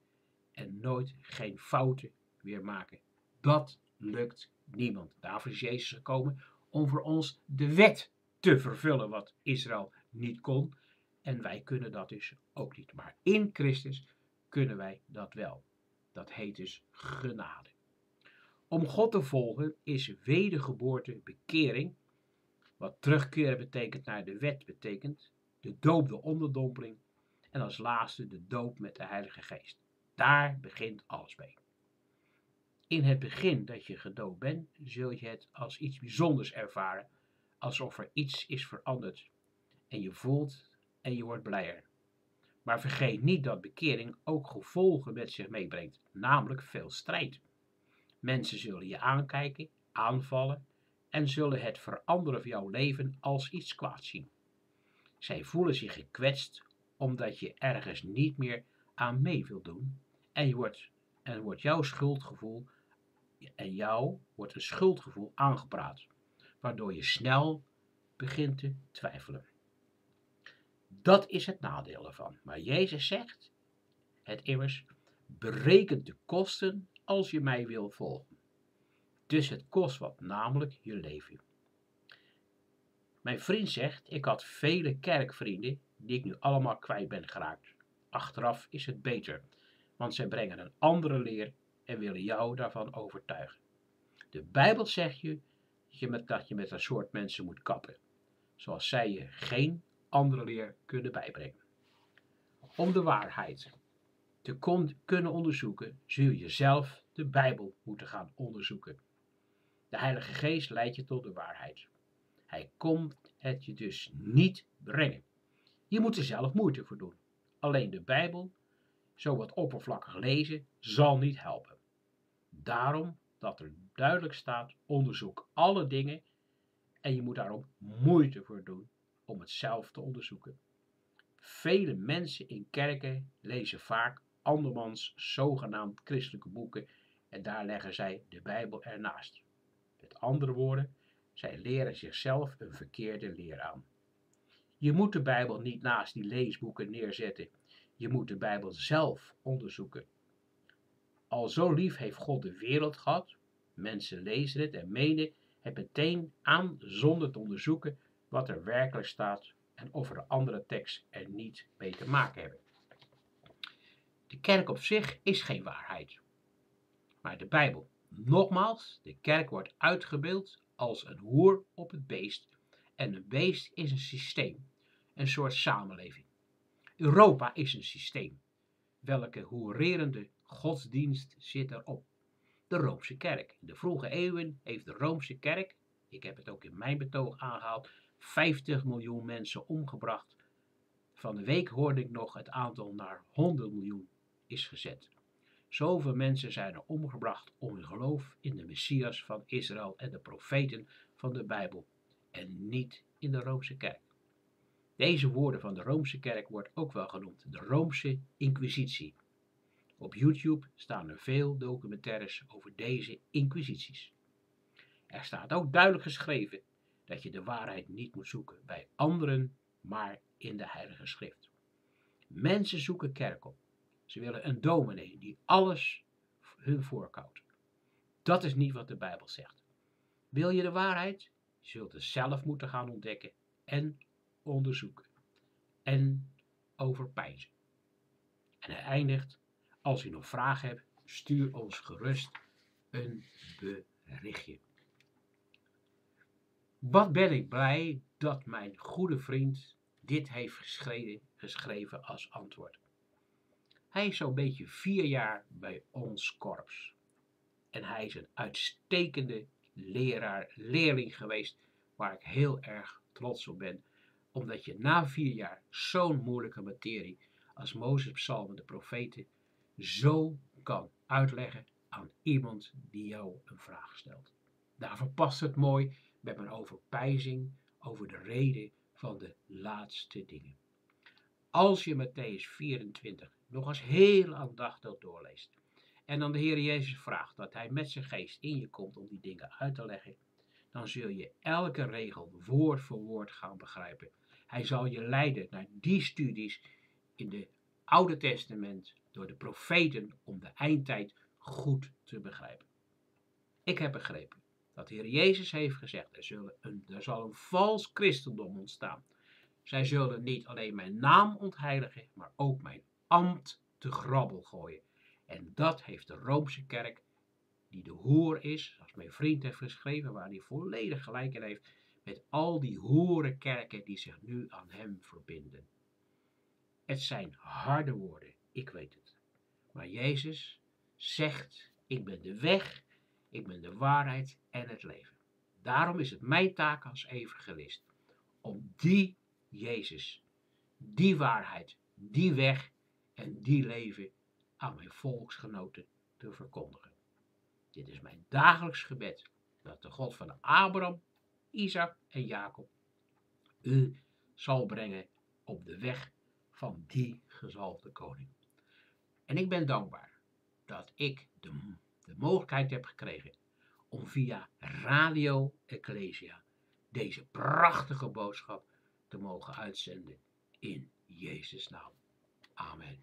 en nooit geen fouten weer maken. Dat lukt niemand. Daarvoor is Jezus gekomen om voor ons de wet te vervullen, wat Israël niet kon. En wij kunnen dat dus ook niet. Maar in Christus kunnen wij dat wel. Dat heet dus genade. Om God te volgen is wedergeboorte bekering. Wat terugkeren betekent naar de wet betekent. De doop, de onderdompeling. En als laatste de doop met de Heilige Geest. Daar begint alles mee. In het begin dat je gedoopt bent, zul je het als iets bijzonders ervaren, alsof er iets is veranderd. En je voelt en je wordt blijer. Maar vergeet niet dat bekering ook gevolgen met zich meebrengt, namelijk veel strijd. Mensen zullen je aankijken, aanvallen en zullen het veranderen van jouw leven als iets kwaads zien. Zij voelen zich gekwetst omdat je ergens niet meer aan mee wilt doen en, je wordt, en wordt jouw schuldgevoel en jou wordt een schuldgevoel aangepraat, waardoor je snel begint te twijfelen. Dat is het nadeel ervan. Maar Jezus zegt het immers, berekent de kosten als je mij wil volgen. Dus het kost wat, namelijk je leven. Mijn vriend zegt, ik had vele kerkvrienden die ik nu allemaal kwijt ben geraakt. Achteraf is het beter, want zij brengen een andere leer en willen jou daarvan overtuigen. De Bijbel zegt je dat je met, dat soort mensen moet kappen, zoals zij je geen andere leer kunnen bijbrengen. Om de waarheid te kunnen onderzoeken, zul je zelf de Bijbel moeten gaan onderzoeken. De Heilige Geest leidt je tot de waarheid. Hij komt het je dus niet brengen. Je moet er zelf moeite voor doen. Alleen de Bijbel, zo wat oppervlakkig lezen, zal niet helpen. Daarom dat er duidelijk staat: onderzoek alle dingen en je moet daarom moeite voor doen om het zelf te onderzoeken. Vele mensen in kerken lezen vaak andermans zogenaamd christelijke boeken en daar leggen zij de Bijbel ernaast. Met andere woorden, zij leren zichzelf een verkeerde leer aan. Je moet de Bijbel niet naast die leesboeken neerzetten. Je moet de Bijbel zelf onderzoeken. Al zo lief heeft God de wereld gehad. Mensen lezen het en menen het meteen aan zonder te onderzoeken wat er werkelijk staat en of er andere tekst er niet mee te maken hebben. De kerk op zich is geen waarheid, maar de Bijbel. Nogmaals, de kerk wordt uitgebeeld als een hoer op het beest en een beest is een systeem, een soort samenleving. Europa is een systeem. Welke hoererende godsdienst zit erop? De Roomse kerk. In de vroege eeuwen heeft de Roomse kerk, ik heb het ook in mijn betoog aangehaald, 50 miljoen mensen omgebracht. Van de week hoorde ik nog het aantal naar 100 miljoen is gezet. Zoveel mensen zijn er omgebracht om hun geloof in de Messias van Israël en de profeten van de Bijbel en niet in de Roomse kerk. Deze woorden van de Roomse kerk wordt ook wel genoemd de Roomse Inquisitie. Op YouTube staan er veel documentaires over deze inquisities. Er staat ook duidelijk geschreven dat je de waarheid niet moet zoeken bij anderen, maar in de Heilige Schrift. Mensen zoeken kerk op. Ze willen een dominee die alles hun voorkoudt. Dat is niet wat de Bijbel zegt. Wil je de waarheid? Je zult het zelf moeten gaan ontdekken en onderzoeken en overpijzen. En hij eindigt, als u nog vragen hebt, stuur ons gerust een berichtje. Wat ben ik blij dat mijn goede vriend dit heeft geschreven, geschreven als antwoord. Hij is zo'n beetje vier jaar bij ons korps. En hij is een uitstekende leraar, leerling geweest, waar ik heel erg trots op ben. Omdat je na vier jaar zo'n moeilijke materie als Mozes, Psalmen, de profeten, zo kan uitleggen aan iemand die jou een vraag stelt. Daarvoor past het mooi met mijn overpijzing over de reden van de laatste dingen. Als je Matthäus 24 nog eens heel aandachtig doorleest en dan de Heer Jezus vraagt dat Hij met zijn geest in je komt om die dingen uit te leggen, dan zul je elke regel woord voor woord gaan begrijpen. Hij zal je leiden naar die studies in het Oude Testament door de profeten om de eindtijd goed te begrijpen. Ik heb begrepen dat de Heer Jezus heeft gezegd, er, zullen een, er zal een vals christendom ontstaan. Zij zullen niet alleen mijn naam ontheiligen, maar ook mijn ambt te grabbel gooien. En dat heeft de Roomse kerk, die de hoer is, zoals mijn vriend heeft geschreven, waar hij volledig gelijk in heeft, met al die hoerenkerken die zich nu aan hem verbinden. Het zijn harde woorden, ik weet het. Maar Jezus zegt, ik ben de weg, ik ben de waarheid en het leven. Daarom is het mijn taak als evangelist om die Jezus, die waarheid, die weg en die leven aan mijn volksgenoten te verkondigen. Dit is mijn dagelijks gebed, dat de God van Abraham, Isaac en Jacob u zal brengen op de weg van die gezalfde koning. En ik ben dankbaar dat ik de, de mogelijkheid heb gekregen om via Radio Ecclesia deze prachtige boodschap te mogen uitzenden in Jezus' naam. Amen.